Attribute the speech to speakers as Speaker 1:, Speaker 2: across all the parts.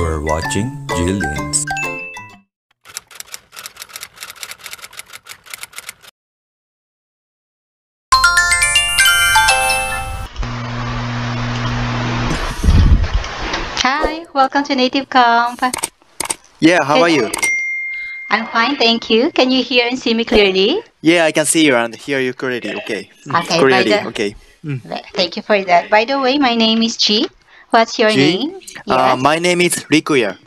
Speaker 1: You're watching GhieLins.
Speaker 2: Hi, welcome to Native Camp.
Speaker 3: Yeah, how are you?
Speaker 2: I'm fine, thank you. Can you hear and see me clearly?
Speaker 3: Yeah, I can see you and hear you clearly. Okay. Mm,
Speaker 2: Okay,
Speaker 3: Clearly.
Speaker 2: by the-
Speaker 3: Okay. Mm.
Speaker 2: Thank you for that. By the way, my name is Ghie. What's your
Speaker 3: Ghie?
Speaker 2: name?
Speaker 3: Uh,
Speaker 2: Yes.
Speaker 3: my name is Rikuya.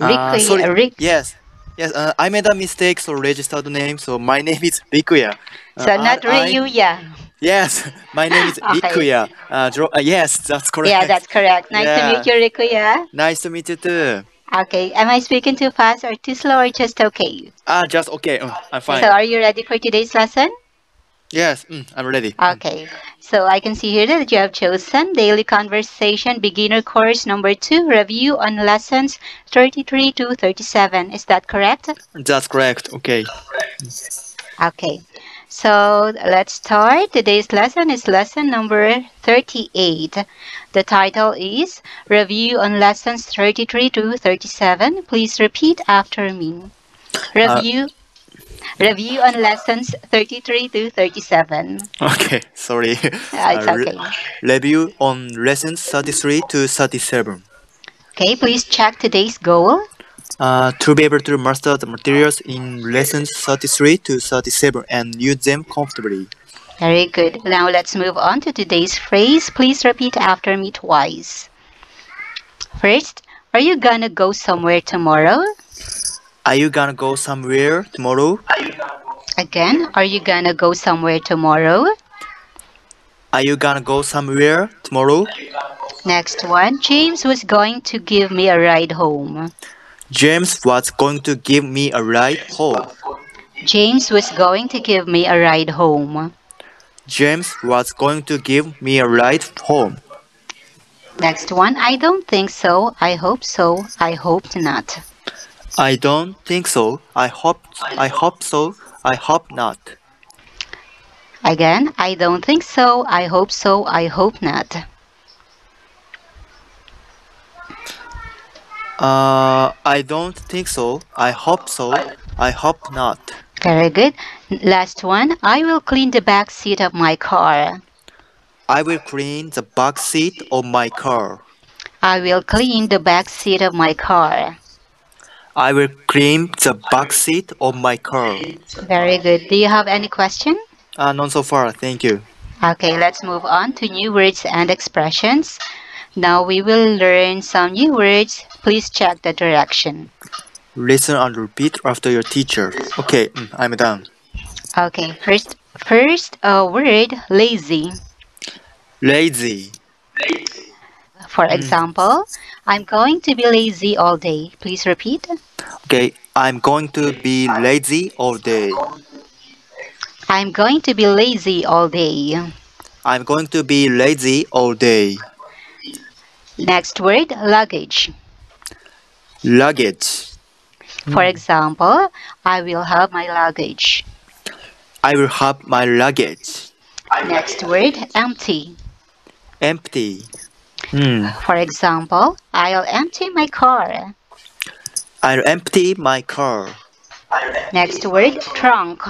Speaker 3: Uh,
Speaker 2: Ricky,
Speaker 3: sorry.
Speaker 2: Rick.
Speaker 3: Yes. Yes, uh, I made a mistake, so registered the name. So my name is Rikuya. Uh,
Speaker 2: So not
Speaker 3: I-
Speaker 2: Ryuya.
Speaker 3: Yes, my name is
Speaker 2: Okay.
Speaker 3: Rikuya. Uh, uh, yes, that's correct.
Speaker 2: Yeah, that's correct. Nice to meet you, Rikuya.
Speaker 3: Nice to meet you too.
Speaker 2: Okay, am I speaking too fast or too slow or just okay?
Speaker 3: Ah, just okay. Uh, I'm fine.
Speaker 2: So are you ready for today's lesson?
Speaker 3: Yes, mm, I'm ready.
Speaker 2: Okay, so I can see here that you have chosen Daily Conversation Beginner Course number 2 Review on Lessons 33 to 37. Is that correct?
Speaker 3: That's correct. Okay.
Speaker 2: Okay, so let's start. Today's lesson is lesson number 38. The title is Review on Lessons 33 to 37. Please repeat after me. Review. Review on lessons 33 to 37.
Speaker 3: Okay. Sorry.
Speaker 2: Uh, it's
Speaker 3: Uh, re-
Speaker 2: okay.
Speaker 3: Review on lessons 33 to 37.
Speaker 2: Okay, please check today's goal.
Speaker 3: Uh, to be able to master the materials in lessons 33 to 37 and use them comfortably.
Speaker 2: Very good. Now let's move on to today's phrase. Please repeat after me twice. First, are you gonna go somewhere tomorrow?
Speaker 3: Are you gonna go somewhere tomorrow?
Speaker 2: Again, are you gonna go somewhere tomorrow?
Speaker 3: Are you gonna go somewhere tomorrow?
Speaker 2: Next one, James was going to give me a ride home.
Speaker 3: James was going to give me a ride home.
Speaker 2: James was going to give me a ride home.
Speaker 3: James was going to give me a ride home.
Speaker 2: Next one, I don't think so. I hope so. I hope not.
Speaker 3: I don't think so. I hope I hope so. I hope not.
Speaker 2: Again, I don't think so. I hope so. I hope not.
Speaker 3: Uh, I don't think so. I hope so. I hope not.
Speaker 2: Very good. Last one. I will clean the back seat of my car.
Speaker 3: I will clean the back seat of my car.
Speaker 2: I will clean the back seat of my car.
Speaker 3: I will clean the back seat of my car.
Speaker 2: Very good. Do you have any question?
Speaker 3: Uh, none so far. Thank you.
Speaker 2: Okay, let's move on to new words and expressions. Now we will learn some new words. Please check the direction.
Speaker 3: Listen and repeat after your teacher. Okay, mm, I'm done.
Speaker 2: Okay, first first uh, word lazy.
Speaker 3: Lazy.
Speaker 2: For example, I'm going to be lazy all day. Please repeat.
Speaker 3: Okay, I'm going to be lazy all day.
Speaker 2: I'm going to be lazy all day.
Speaker 3: I'm going to be lazy all day.
Speaker 2: Next word luggage.
Speaker 3: Luggage.
Speaker 2: For example, I will have my luggage.
Speaker 3: I will have my luggage.
Speaker 2: Next word empty.
Speaker 3: Empty. Hmm.
Speaker 2: For example, I'll empty my car.
Speaker 3: I'll empty my car.
Speaker 2: Next word trunk.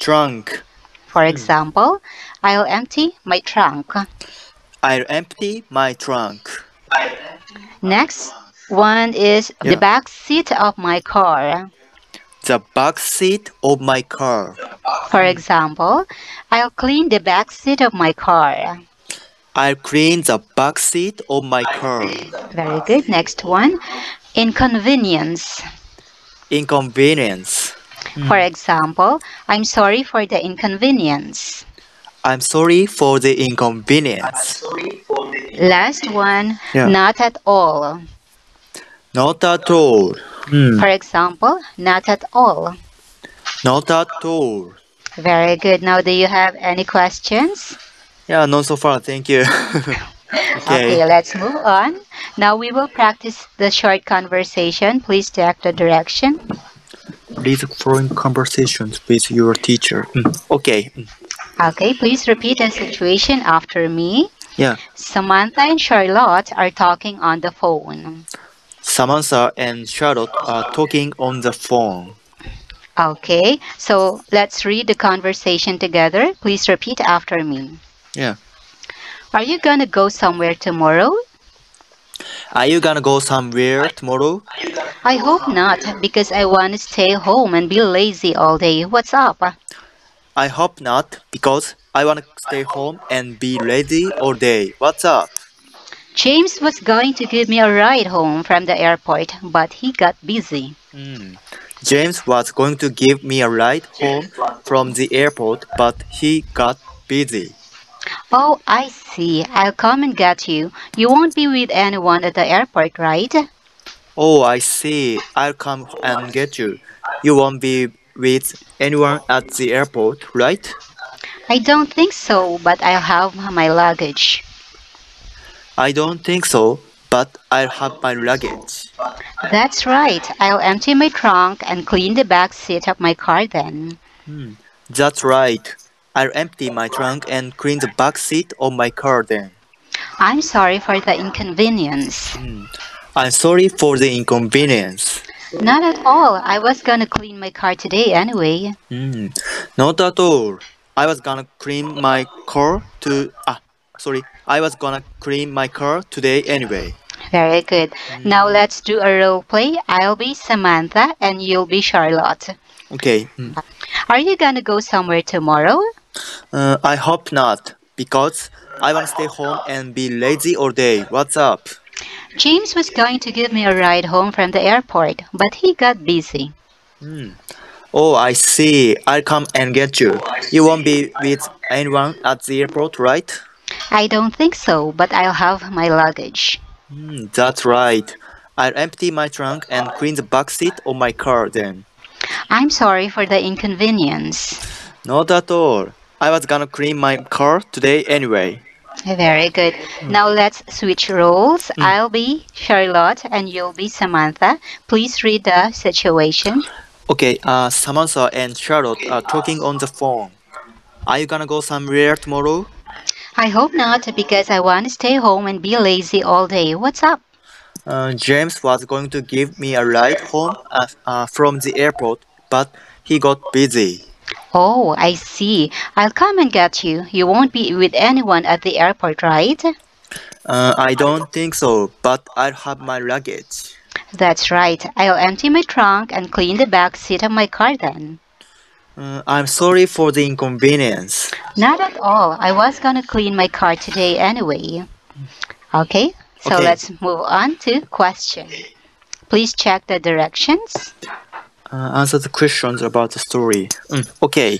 Speaker 3: Trunk.
Speaker 2: For example, I'll empty my trunk.
Speaker 3: I'll empty my trunk.
Speaker 2: Next one is the back seat of my car.
Speaker 3: The back seat of my car.
Speaker 2: For example, I'll clean the back seat of my car.
Speaker 3: I'll clean the back seat of my car.
Speaker 2: Very good. Next one, inconvenience.
Speaker 3: Inconvenience.
Speaker 2: For example, I'm sorry for the inconvenience.
Speaker 3: I'm sorry for the inconvenience.
Speaker 2: Last one,
Speaker 3: Yeah.
Speaker 2: not at all.
Speaker 3: Not at all. Hmm.
Speaker 2: For example, not at all.
Speaker 3: Not at all.
Speaker 2: Very good. Now, do you have any questions?
Speaker 3: Yeah, not so far. Thank you.
Speaker 2: Okay,
Speaker 3: okay.
Speaker 2: let's move on. Now we will practice the short conversation. Please check the direction.
Speaker 3: Read foreign conversations with your teacher. Mm, Okay. Mm.
Speaker 2: Okay, please repeat the situation after me.
Speaker 3: Yeah.
Speaker 2: Samantha and Charlotte are talking on the phone.
Speaker 3: Samantha and Charlotte are talking on the phone.
Speaker 2: Okay, so let's read the conversation together. Please repeat after me.
Speaker 3: Yeah.
Speaker 2: Are you gonna go somewhere tomorrow?
Speaker 3: Are you gonna go somewhere tomorrow?
Speaker 2: I hope not, because I want to stay home and be lazy all day. What's up?
Speaker 3: I hope not, because I wanna stay home and be lazy all day. What's up?
Speaker 2: James was going to give me a ride home from the airport, but he got busy.
Speaker 3: Hmm. James was going to give me a ride home from the airport, but he got busy.
Speaker 2: Oh, I see. I'll come and get you. You won't be with anyone at the airport, right?
Speaker 3: Oh, I see. I'll come and get you. You won't be with anyone at the airport, right?
Speaker 2: I don't think so, but I'll have my luggage.
Speaker 3: I don't think so, but I'll have my luggage.
Speaker 2: That's right. I'll empty my trunk and clean the back seat of my car then. Hmm.
Speaker 3: That's right. I'll empty my trunk and clean the back seat of my car then.
Speaker 2: I'm sorry for the inconvenience.
Speaker 3: I'm sorry for the inconvenience.
Speaker 2: Not at all. I was gonna clean my car today anyway.
Speaker 3: Hmm. Not at all. I was gonna clean my car to ah sorry. I was gonna clean my car today anyway.
Speaker 2: Very good. Now let's do a role play. I'll be Samantha and you'll be Charlotte.
Speaker 3: Okay. Hmm.
Speaker 2: Are you gonna go somewhere tomorrow?
Speaker 3: Uh, I hope not, because I wanna stay home and be lazy all day. What's up?
Speaker 2: James was going to give me a ride home from the airport, but he got busy. Hmm.
Speaker 3: Oh, I see. I'll come and get you. You won't be with anyone at the airport, right?
Speaker 2: I don't think so, but I'll have my luggage.
Speaker 3: Hmm, that's right. I'll empty my trunk and clean the back seat of my car then.
Speaker 2: I'm sorry for the inconvenience.
Speaker 3: Not at all. I was gonna clean my car today anyway.
Speaker 2: Very good. Now let's switch roles. I'll be Charlotte and you'll be Samantha. Please read the situation.
Speaker 3: Okay, uh, Samantha and Charlotte are talking on the phone. Are you gonna go somewhere tomorrow?
Speaker 2: I hope not, because I want to stay home and be lazy all day. What's up?
Speaker 3: Uh, James was going to give me a ride home uh, uh, from the airport, but he got busy.
Speaker 2: Oh, I see. I'll come and get you. You won't be with anyone at the airport, right?
Speaker 3: Uh, I don't think so, but I'll have my luggage.
Speaker 2: That's right. I'll empty my trunk and clean the back seat of my car then.
Speaker 3: Uh, I'm sorry for the inconvenience.
Speaker 2: Not at all. I was gonna clean my car today anyway. Okay, so
Speaker 3: Okay.
Speaker 2: let's move on to question. Please check the directions.
Speaker 3: Uh, answer the questions about the story. Mm, okay.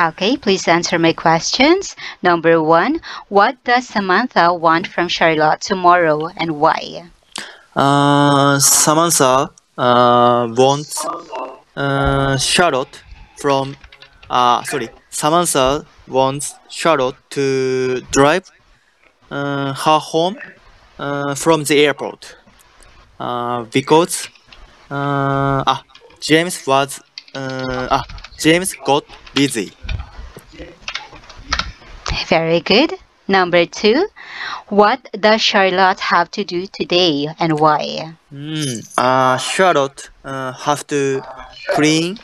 Speaker 2: Okay, please answer my questions. Number one, what does Samantha want from Charlotte tomorrow and why?
Speaker 3: Uh, Samantha uh, wants uh, Charlotte from. Uh, sorry, Samantha wants Charlotte to drive uh, her home uh, from the airport uh, because uh, ah, James was uh, ah, James got busy.
Speaker 2: Very good. Number two, what does Charlotte have to do today and why?
Speaker 3: Mm, uh, Charlotte uh, have to clean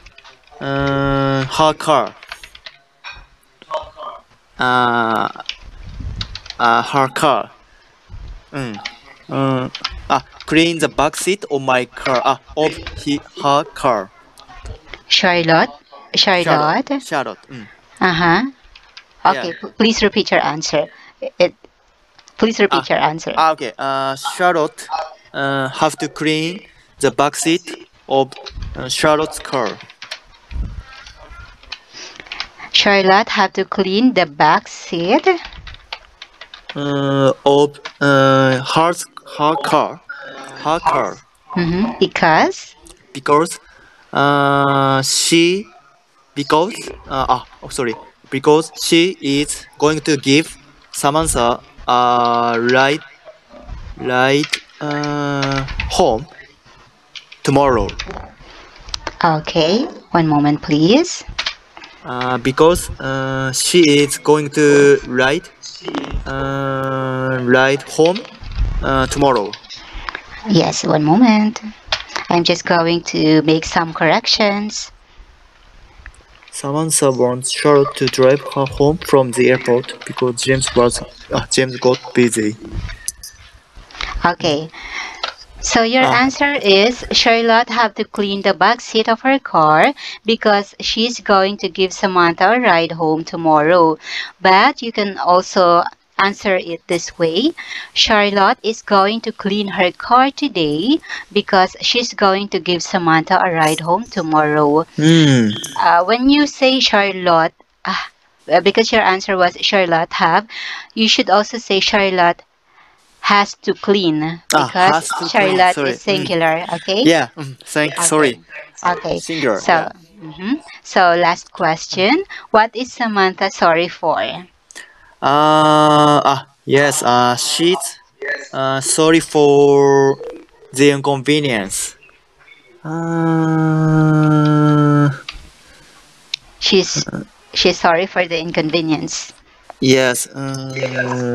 Speaker 3: uh, her car. Uh, uh, her car. Mm. Uh, ah, clean the back seat of my car. Ah, of he, her car.
Speaker 2: Charlotte? Charlotte?
Speaker 3: Charlotte. Mm.
Speaker 2: Uh huh. Okay,
Speaker 3: Yeah.
Speaker 2: please repeat your answer. It, please repeat your answer.
Speaker 3: Ah, okay. Uh, Charlotte uh, have to clean the back seat of uh, Charlotte's car.
Speaker 2: Charlotte have to clean the back seat.
Speaker 3: uh, of uh, her her car, her car,
Speaker 2: hmm Because?
Speaker 3: Because uh, she because uh, ah oh, sorry. Because she is going to give Samantha a ride ride uh, home tomorrow.
Speaker 2: Okay, one moment, please.
Speaker 3: uh, because uh, she is going to ride uh, ride home uh, tomorrow.
Speaker 2: Yes, one moment. I'm just going to make some corrections.
Speaker 3: Samantha wants Charlotte to drive her home from the airport because James was uh, James got busy.
Speaker 2: Okay. So your
Speaker 3: Ah.
Speaker 2: answer is Charlotte have to clean the back seat of her car because she's going to give Samantha a ride home tomorrow. But you can also answer it this way. Charlotte is going to clean her car today because she's going to give Samantha a ride home tomorrow.
Speaker 3: Hmm.
Speaker 2: Uh, when you say Charlotte, ah, uh, because your answer was Charlotte have, you should also say Charlotte has to clean
Speaker 3: Ah,
Speaker 2: because
Speaker 3: has to
Speaker 2: Charlotte
Speaker 3: sorry.
Speaker 2: is singular. Okay.
Speaker 3: Yeah. mm, thank.
Speaker 2: Okay.
Speaker 3: Sorry.
Speaker 2: Okay.
Speaker 3: Singular.
Speaker 2: So,
Speaker 3: yeah.
Speaker 2: mhm. so last question: What is Samantha sorry for?
Speaker 3: Uh, ah, yes, uh, she's uh, sorry for the inconvenience. Uh,
Speaker 2: She's she's sorry for the inconvenience.
Speaker 3: yes. Uh,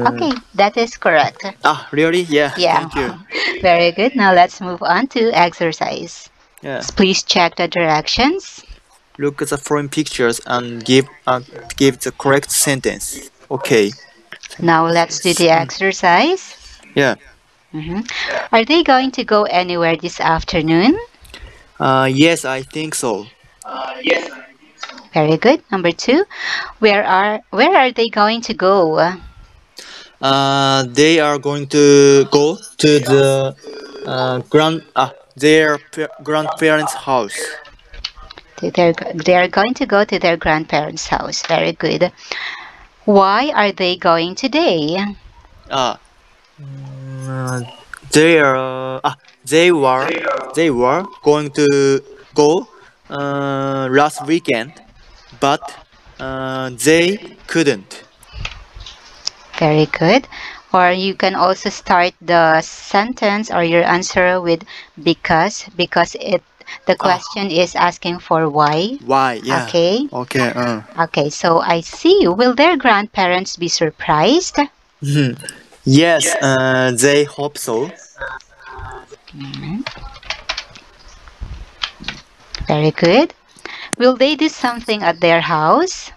Speaker 2: Okay, that is correct.
Speaker 3: Ah, really? Yeah.
Speaker 2: Yeah.
Speaker 3: Thank you.
Speaker 2: Very good. Now let's move on to exercise.
Speaker 3: Yeah.
Speaker 2: Please check the directions.
Speaker 3: Look at the following pictures and give uh, give the correct sentence. Okay.
Speaker 2: Now let's do the exercise.
Speaker 3: Yeah.
Speaker 2: Mhm. Are they going to go anywhere this afternoon?
Speaker 3: Uh, yes, I think so. Uh, Yes.
Speaker 2: Very good. Number two, where are where are they going to go?
Speaker 3: Uh, they are going to go to the uh, grand uh, their grandparents' house.
Speaker 2: To their, they are going to go to their grandparents' house. Very good. Why are they going today?
Speaker 3: Uh, they are uh, they were they were going to go uh, last weekend, but uh, they couldn't.
Speaker 2: Very good. Or you can also start the sentence or your answer with because because it the question is asking for why.
Speaker 3: Why? Yeah.
Speaker 2: Okay.
Speaker 3: Okay. Uh.
Speaker 2: Okay, so I see. Will their grandparents be surprised? Hmm.
Speaker 3: yes. Uh, they hope so.
Speaker 2: Very good. Will they do something at their house?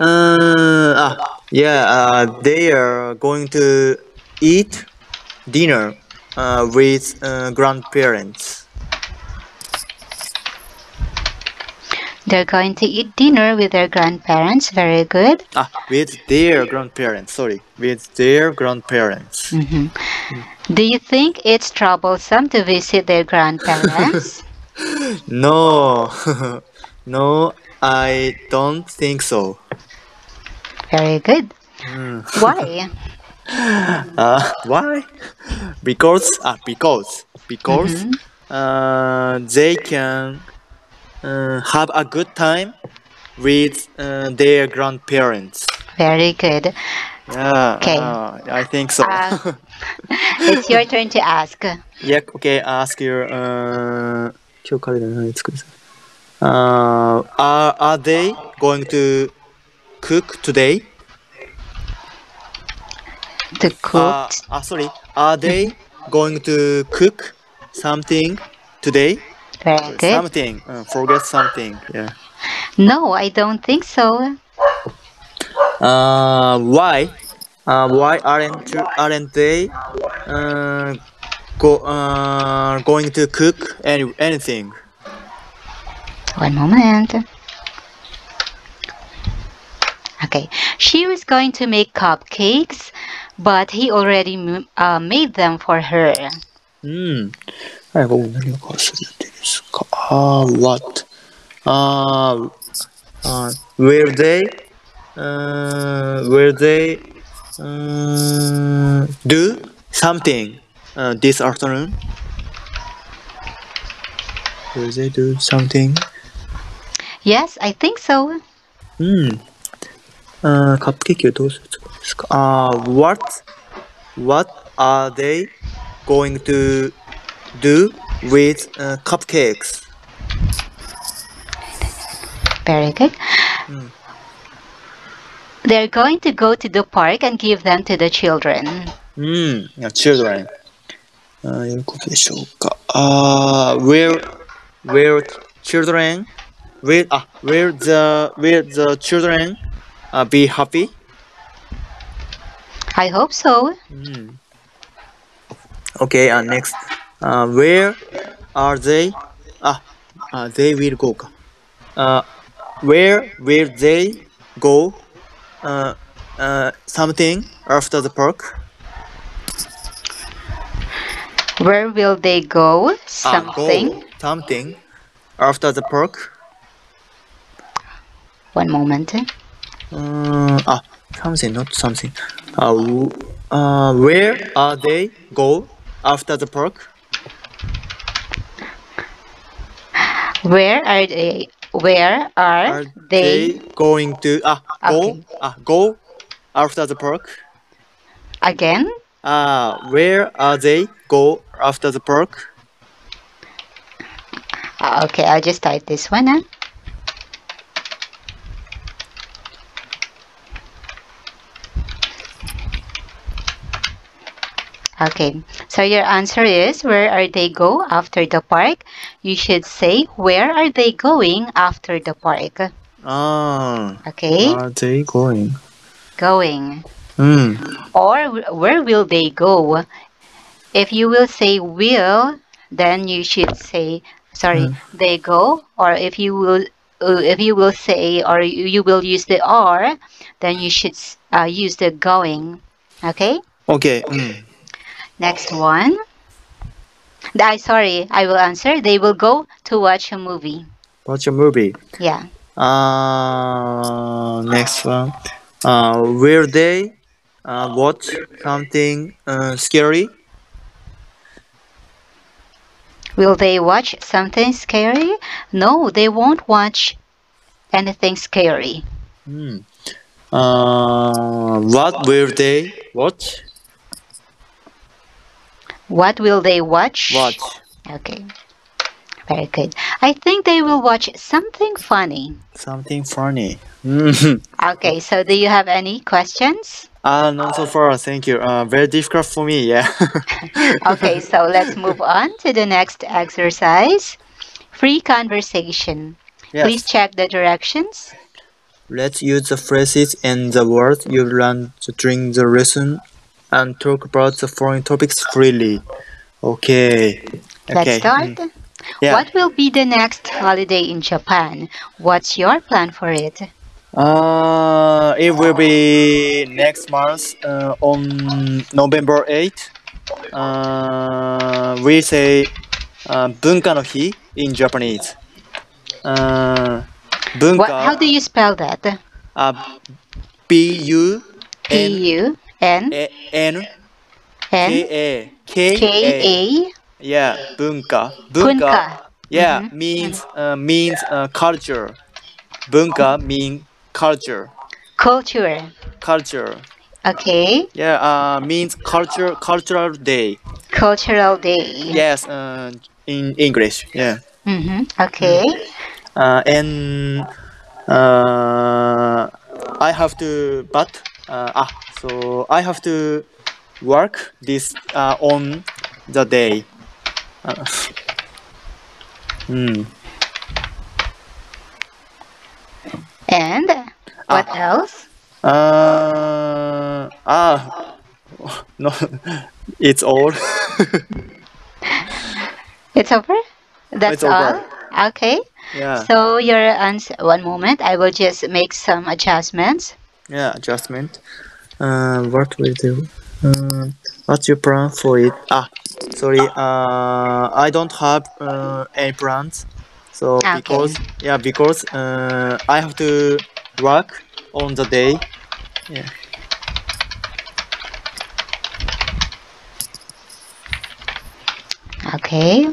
Speaker 3: Uh, ah, yeah, uh, they are going to eat dinner uh, with uh, grandparents.
Speaker 2: They're going to eat dinner with their grandparents. Very good.
Speaker 3: Ah, with their grandparents. Sorry, with their grandparents.
Speaker 2: hmm Do you think it's troublesome to visit their grandparents?
Speaker 3: No, no, I don't think so.
Speaker 2: Very good. Why?
Speaker 3: Uh, why? Because ah, because because uh, they can uh, have a good time with uh, their grandparents.
Speaker 2: Very good.
Speaker 3: Yeah,
Speaker 2: okay.
Speaker 3: Uh, I think so.
Speaker 2: Uh, it's your turn to ask.
Speaker 3: Yeah, okay, ask your. Uh, uh, are, are they going to cook today?
Speaker 2: To cook?
Speaker 3: Uh, uh, sorry, are they going to cook something today?
Speaker 2: Very good.
Speaker 3: Something, uh, forget something. Yeah.
Speaker 2: No, I don't think so.
Speaker 3: Uh, why? Uh, why aren't you, aren't they uh, go, uh, going to cook any, anything?
Speaker 2: One moment. Okay, she was going to make cupcakes, but he already uh, made them for her.
Speaker 3: う最後に何をするんですかああ、uh, ah, what? Ah, ah, question will they? Uh, Where they uh, do something uh, this afternoon? Will they do something?
Speaker 2: Yes, I think so. Hmm.
Speaker 3: Uh, うん。あカップケーキをどうするつもりですかあ、uh, what? What are they going to do with uh, cupcakes.
Speaker 2: Very good. Mm. They're going to go to the park and give them to the children.
Speaker 3: Mm, yeah, children. Uh, uh, where, where children, will ah, where the where the children, uh, be happy?
Speaker 2: I hope so.
Speaker 3: Mm. Okay, uh, next. Uh, where are they? Ah, uh, they will go. Uh, where will they go? Uh, uh, something after the park.
Speaker 2: Where will they go?
Speaker 3: Ah,
Speaker 2: something.
Speaker 3: Uh, go something after the park.
Speaker 2: One moment.
Speaker 3: Uh, ah, something, not something. Uh, uh, where are they go after the park?
Speaker 2: Where are they? Where are,
Speaker 3: are
Speaker 2: they,
Speaker 3: they, going to? Ah, go.
Speaker 2: Okay.
Speaker 3: Ah, go after the park.
Speaker 2: Again?
Speaker 3: Ah, where are they? Go after the park.
Speaker 2: Ah, okay, I'll just type this one. Huh? Okay, so your answer is where are they go after the park? You should say where are they going after the park?
Speaker 3: Ah.
Speaker 2: Okay.
Speaker 3: Are they going?
Speaker 2: Going.
Speaker 3: Mm.
Speaker 2: Or where will they go? If you will say will, then you should say sorry, mm. they go. Or if you will uh, if you will say or you will use the are, then you should uh, use the going. Okay?
Speaker 3: Okay. Mm.
Speaker 2: Next one. I sorry, I will answer. They will go to watch a movie.
Speaker 3: Watch a movie.
Speaker 2: Yeah.
Speaker 3: Uh, next one. Uh, will they uh, watch something uh, scary?
Speaker 2: Will they watch something scary? No, they won't watch anything scary.
Speaker 3: Hmm. Uh, what will they watch?
Speaker 2: What will they watch?
Speaker 3: Watch.
Speaker 2: Okay. Very good. I think they will watch something funny.
Speaker 3: Something funny. Hmm.
Speaker 2: Okay, so do you have any questions?
Speaker 3: Ah, not so far. Thank you. Uh, very difficult for me. Yeah.
Speaker 2: Okay, so let's move on to the next exercise. Free conversation. Please check the directions.
Speaker 3: Let's use the phrases and the words you learned during the lesson and talk about the foreign topics freely. Okay.
Speaker 2: Let's
Speaker 3: okay.
Speaker 2: start.
Speaker 3: Mm. Yeah.
Speaker 2: What will be the next holiday in Japan? What's your plan for it?
Speaker 3: Uh, it will be next month uh, on November 8th. Uh, we say uh, Bunka no Hi in Japanese. Uh, bunka,
Speaker 2: what, how do you spell that?
Speaker 3: Uh, B U N
Speaker 2: N?
Speaker 3: A N?
Speaker 2: N?
Speaker 3: K A. K
Speaker 2: K
Speaker 3: A? Yeah bunka.
Speaker 2: Bunka,
Speaker 3: yeah
Speaker 2: mm-hmm.
Speaker 3: means uh, means uh, culture. Bunka mean culture.
Speaker 2: Culture.
Speaker 3: Culture.
Speaker 2: Okay.
Speaker 3: Yeah uh, means culture cultural day.
Speaker 2: Cultural day.
Speaker 3: Yes uh, in english yeah.
Speaker 2: Mm-hmm. okay. Mm.
Speaker 3: uh, and uh, i have to but uh, ah, so I have to work this uh, on the day. Uh, hmm.
Speaker 2: And what else?
Speaker 3: Uh, ah, no, it's all.
Speaker 2: It's over? That's
Speaker 3: It's over.
Speaker 2: all? Okay.
Speaker 3: yeah,
Speaker 2: So your answer, one moment, I will just make some adjustments.
Speaker 3: Yeah, adjustment. Uh, what will do? Uh, what's your plan for it? Ah, sorry. Uh, I don't have uh, any plans. So
Speaker 2: Okay.
Speaker 3: because yeah, because uh, I have to work on the day. Yeah.
Speaker 2: Okay.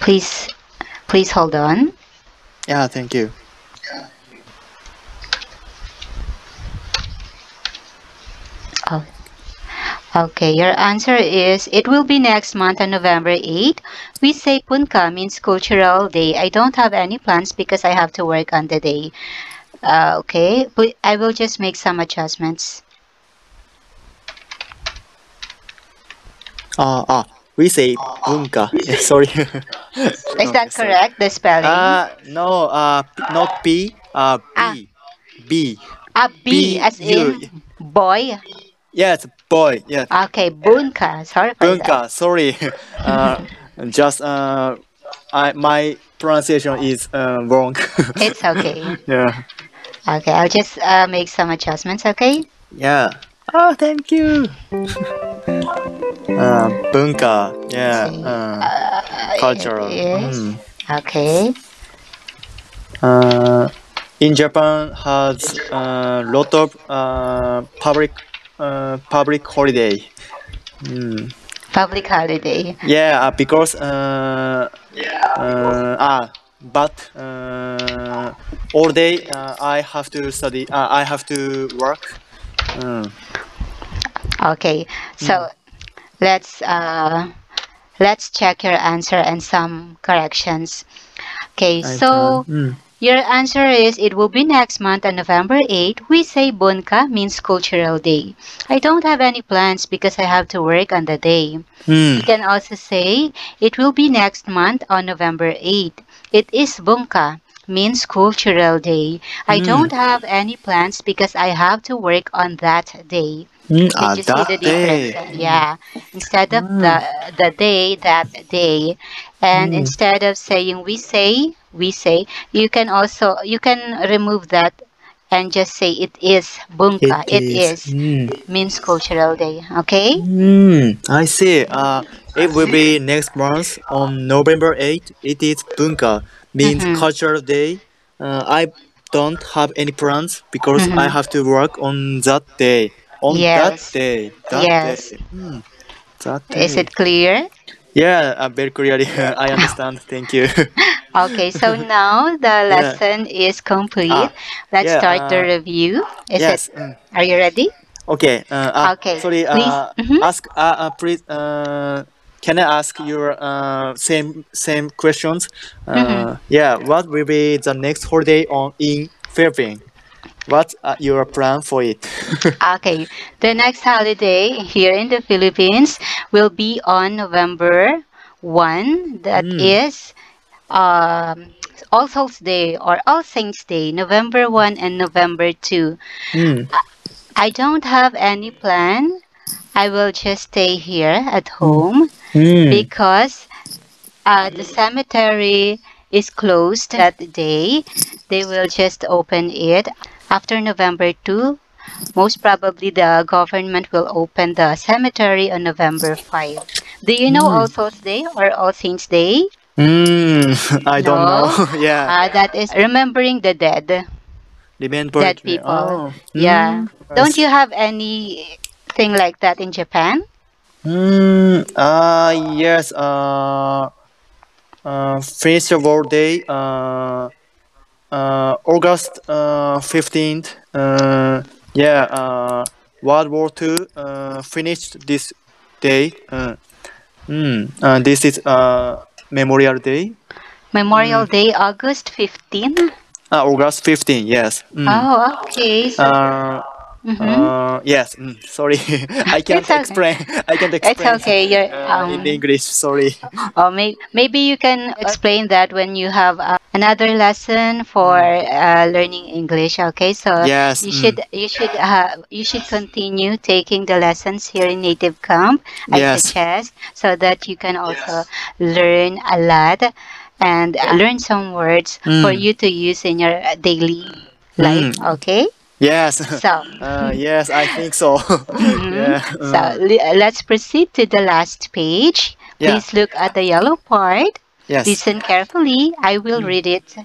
Speaker 2: Please, please hold on.
Speaker 3: Yeah. Thank you.
Speaker 2: Okay, your answer is it will be next month on November 8. We say Punka means cultural day. I don't have any plans because I have to work on the day. Uh, okay, but I will just make some adjustments.
Speaker 3: Ah, ah, we say bunka. Yeah, sorry.
Speaker 2: Is that correct? The spelling?
Speaker 3: Uh, no, uh, not B, uh,
Speaker 2: Ah.
Speaker 3: B. B.
Speaker 2: ah, B
Speaker 3: B,
Speaker 2: as in boy.
Speaker 3: Yes, boy. Yes,
Speaker 2: Okay, bunka. Sorry for
Speaker 3: bunka. Sorry. Uh, just, uh, I, my pronunciation is uh, wrong.
Speaker 2: It's okay.
Speaker 3: yeah.
Speaker 2: Okay, I'll just uh, make some adjustments. Okay.
Speaker 3: Yeah. Oh, thank you. uh, bunka. Yeah. Uh, cultural.
Speaker 2: yes.
Speaker 3: Mm.
Speaker 2: Okay.
Speaker 3: Uh, in Japan has a lot of uh, public uh, public holiday. Mm.
Speaker 2: Public holiday.
Speaker 3: Yeah, uh, because uh, yeah. uh, ah, but uh, all day uh, I have to study. Uh, I have to work. Mm.
Speaker 2: Okay. So let's uh, let's check your answer and some corrections. Okay.
Speaker 3: I
Speaker 2: So. Your answer is it will be next month on November 8. We say Bunka means cultural day. I don't have any plans because I have to work on the day.
Speaker 3: Mm.
Speaker 2: You can also say it will be next month on November 8. It is Bunka means cultural day. I
Speaker 3: Mm.
Speaker 2: don't have any plans because I have to work on that day.
Speaker 3: Mm,
Speaker 2: Did
Speaker 3: ah,
Speaker 2: you see
Speaker 3: that
Speaker 2: the
Speaker 3: day.
Speaker 2: difference? Yeah. Instead of the the day, that day, and instead of saying we say, we say, you can also you can remove that and just say it is bunka. it is,
Speaker 3: Mm.
Speaker 2: means cultural day. Okay.
Speaker 3: Mm, I see. Uh, it will be next month on November 8. It is Bunka, means
Speaker 2: Mhm.
Speaker 3: cultural day. Uh, I don't have any plans because I have to work on that day. On that day. That
Speaker 2: Yes.
Speaker 3: day. Mm, that day.
Speaker 2: Is it clear?
Speaker 3: Yeah, uh, very clearly. I understand. Thank you.
Speaker 2: Okay, so now the lesson is complete.
Speaker 3: Ah,
Speaker 2: Let's
Speaker 3: yeah,
Speaker 2: start the
Speaker 3: uh,
Speaker 2: review. Is
Speaker 3: yes.
Speaker 2: it?
Speaker 3: mm.
Speaker 2: Are you ready?
Speaker 3: Okay. Uh, uh,
Speaker 2: Okay,
Speaker 3: Sorry.
Speaker 2: please.
Speaker 3: Uh,
Speaker 2: Mhm.
Speaker 3: Ask. Uh, uh, please. Uh, can I ask your uh, same same questions? Uh,
Speaker 2: Mm-hmm.
Speaker 3: Yeah. What will be the next holiday on in Philippines? What's uh, your plan for it?
Speaker 2: Okay, the next holiday here in the Philippines will be on November 1. That
Speaker 3: Mm.
Speaker 2: is um, All Souls Day or All Saints Day, November 1 and November 2.
Speaker 3: Mm.
Speaker 2: I don't have any plan. I will just stay here at home
Speaker 3: Mm.
Speaker 2: because uh, the cemetery is closed that day. They will just open it after November 2. Most probably, the government will open the cemetery on November 5. Do you know All Souls Day or All Saints Day?
Speaker 3: Mm. I don't
Speaker 2: No.
Speaker 3: know. yeah.
Speaker 2: Uh, that is remembering the dead.
Speaker 3: Remember
Speaker 2: dead people.
Speaker 3: Oh.
Speaker 2: Yeah.
Speaker 3: Mm.
Speaker 2: Don't you have anything like that in Japan?
Speaker 3: Mm, uh, yes, uh, uh, finish the World Day, uh, uh, August uh, 15th, uh, yeah, uh, World War II uh, finished this day. Uh, mm, uh, this is uh, Memorial Day.
Speaker 2: Memorial
Speaker 3: Mm.
Speaker 2: Day, August 15.
Speaker 3: Uh, August 15, yes. Mm.
Speaker 2: Oh, okay. So,
Speaker 3: Uh,
Speaker 2: mhm.
Speaker 3: uh, yes, mm, sorry, I can't
Speaker 2: okay.
Speaker 3: explain. I can't explain.
Speaker 2: it's okay. You're,
Speaker 3: Uh,
Speaker 2: um,
Speaker 3: in English, sorry.
Speaker 2: or may, maybe you can explain that when you have uh, another lesson for uh, learning English. Okay, so
Speaker 3: Yes,
Speaker 2: you
Speaker 3: mm.
Speaker 2: should you should uh, you should continue taking the lessons here in Native Camp. I
Speaker 3: Yes.
Speaker 2: suggest so that you can also learn a lot and uh, learn some words for
Speaker 3: Mm.
Speaker 2: you to use in your uh, daily life. Okay,
Speaker 3: Yes.
Speaker 2: so.
Speaker 3: uh, yes, I think so. yeah.
Speaker 2: So
Speaker 3: uh,
Speaker 2: le- let's proceed to the last page.
Speaker 3: Yeah.
Speaker 2: Please look at the yellow part.
Speaker 3: yes.
Speaker 2: Listen carefully. I will read it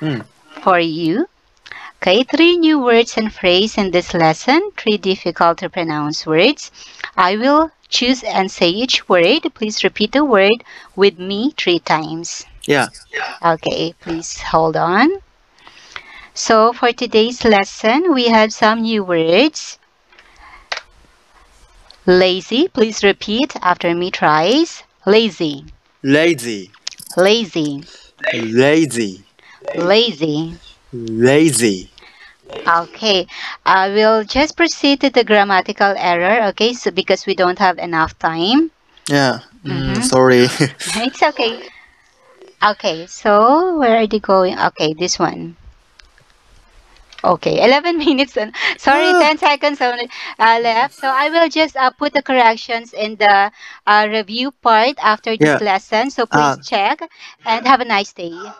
Speaker 3: Mm.
Speaker 2: for you. Okay, three new words and phrase in this lesson, three difficult to pronounce words. I will choose and say each word. Please repeat the word with me three times.
Speaker 3: Yeah.
Speaker 2: Okay, please hold on. So for today's lesson, we have some new words. Lazy, please repeat after me twice. Lazy,
Speaker 3: Lazy.
Speaker 2: lazy,
Speaker 3: Lazy.
Speaker 2: lazy.
Speaker 3: Lazy.
Speaker 2: Okay, I will just proceed to the grammatical error. Okay, so because we don't have enough time.
Speaker 3: Yeah. Mm,
Speaker 2: Mhm.
Speaker 3: Sorry.
Speaker 2: It's okay. Okay, so where are they going? Okay, this one. Okay, 11 minutes. And, sorry,
Speaker 3: Ah.
Speaker 2: 10 seconds only uh, left. So I will just uh, put the corrections in the uh, review part after this
Speaker 3: Yeah.
Speaker 2: lesson. So please
Speaker 3: Ah.
Speaker 2: check and have a nice day.